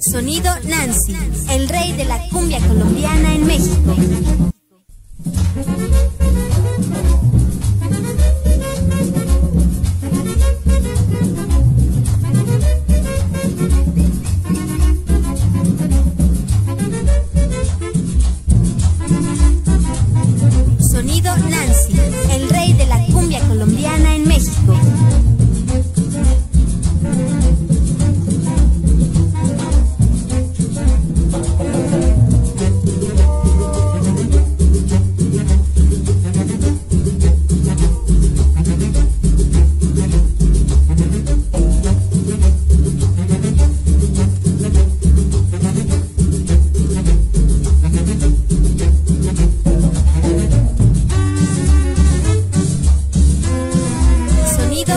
Sonido Nancy, el rey de la cumbia colombiana en México.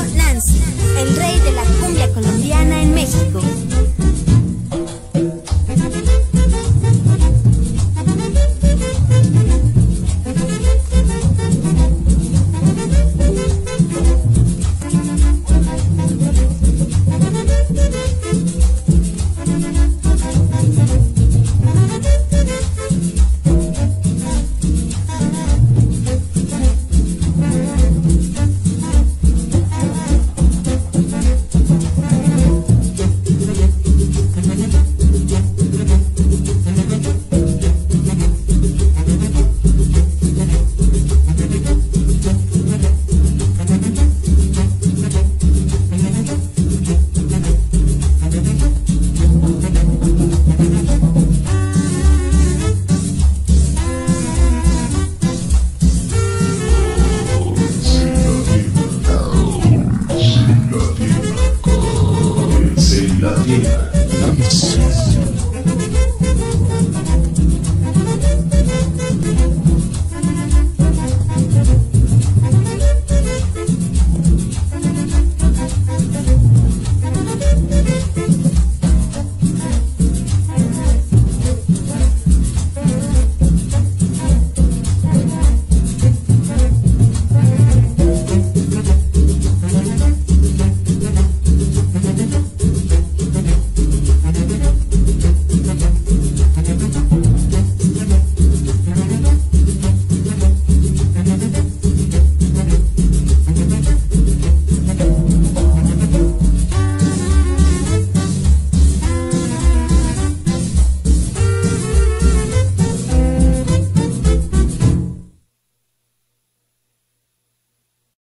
Nancy, el rey de la cumbia colombiana en México. Se la tierra, Nancy.